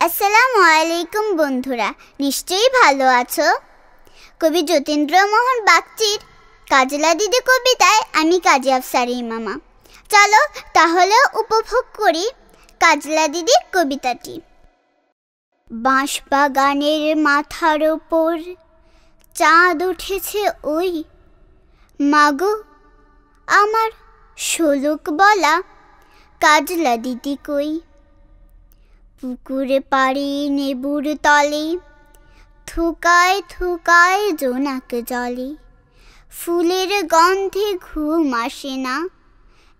আসসালামু আলাইকুম বন্ধুরা, নিশ্চয়ই ভালো আছো? কবি যতীন্দ্রমোহন বাগচির কাজলা দিদি কবিতায় আমি কাজী আফসারি মামা চলো তাহলে উপভোগ করি কাজলা দিদির কবিতাটি। বাঁশ বাগানের মাথার ওপর চাঁদ উঠেছে ওই। মাগো, আমার শোলক বলা কাজলা দিদি কই? পুকুরে পাড়ি নেবুর তলে, থুকায় থুকায় জোনাক জলে। ফুলের গন্ধে ঘুম আসে না,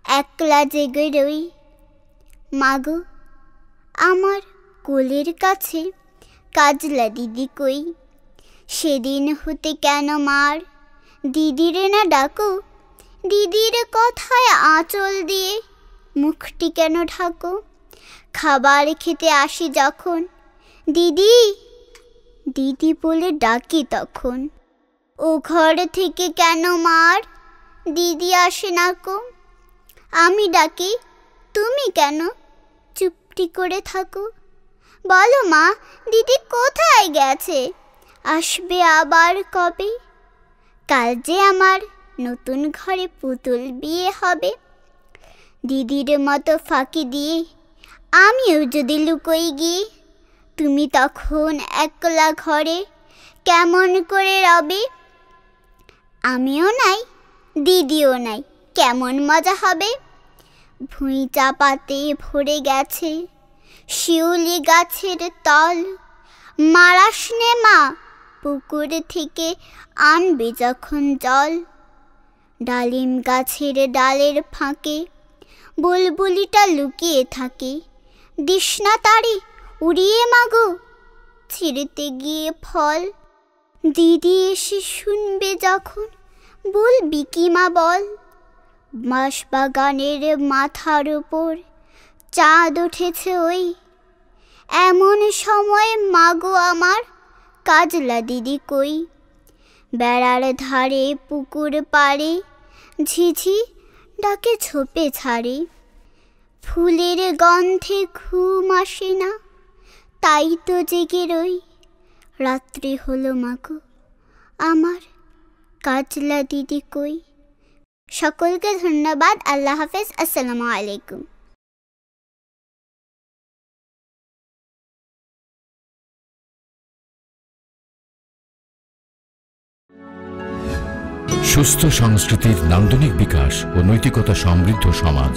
একলা জেগে রই। মাগো, আমার কোলের কাছে কাজলা দিদি কই? সেদিন হতে কেন মার? দিদিরে না ডাকো, দিদির কথায় আঁচল দিয়ে মুখটি কেন ঢাকো? খাবার খেতে আসি যখন। দিদি দিদি বলে ডাকি তখন। ও ঘর থেকে কেন মার? দিদি আসে না কো। আমি ডাকি, তুমি কেন? চুপটি করে থাকো। বলো মা, দিদি কোথায় গেছে? আসবে আবার কবে? কাল যে আমার নতুন ঘরে পুতুল বিয়ে হবে। দিদির মতো ফাঁকি দিয়ে আমিও যদি লুকোই গিয়ে তুমি তখন একলা ঘরে কেমন করে রবে? আমিও নাই, দিদিও নাই, কেমন মজা হবে? ভুঁই চাপাতে ভরে গেছে শিউলি গাছের তল। মারাস নে মা, পুকুর থেকে আনবে যখন জল। ডালিম গাছের ডালের ফাঁকে বুলবুলিটা লুকিয়ে থাকে। দিস তারে উড়িয়ে মাগো। ছিঁড়তে গিয়ে ফল। দিদি এসে শুনবে যখন, বলবি কি মা বল? মাস বাগানের মাথার উপর চাঁদ উঠেছে ওই। এমন সময় মাগো আমার কাজলা দিদি কই? বেড়ার ধারে পুকুর পাড়ে ঝিঝি ডাকে ছোপে ছাড়ে। ফুলের গন্ধে ঘুম আসে না। তাই তো জেগে রই। রাত্রি হলো মাগো। আমার কাজলা দিদি কই? সকলকে ধন্যবাদ। আল্লাহ হাফেজ। আসসালামু আলাইকুম। সুস্থ সংস্কৃতির নান্দনিক বিকাশ ও নৈতিকতা সমৃদ্ধ সমাজ।